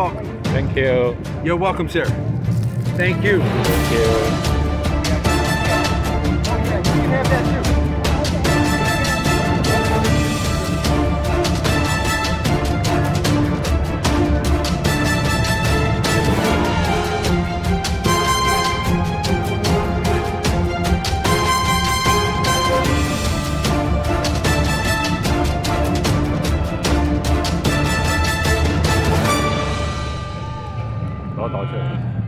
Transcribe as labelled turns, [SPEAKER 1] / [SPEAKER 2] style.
[SPEAKER 1] welcome. Thank you. You're welcome, sir. Thank you. Thank you. 然后倒出来。